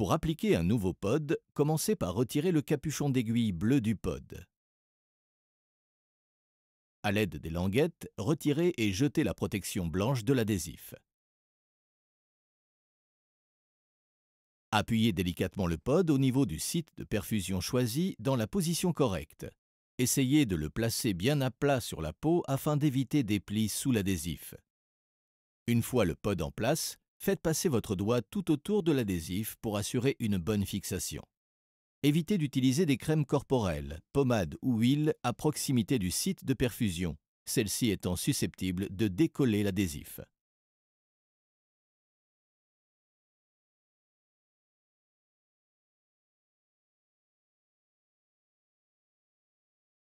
Pour appliquer un nouveau pod, commencez par retirer le capuchon d'aiguille bleu du pod. À l'aide des languettes, retirez et jetez la protection blanche de l'adhésif. Appuyez délicatement le pod au niveau du site de perfusion choisi dans la position correcte. Essayez de le placer bien à plat sur la peau afin d'éviter des plis sous l'adhésif. Une fois le pod en place, faites passer votre doigt tout autour de l'adhésif pour assurer une bonne fixation. Évitez d'utiliser des crèmes corporelles, pommades ou huiles à proximité du site de perfusion, celle-ci étant susceptible de décoller l'adhésif.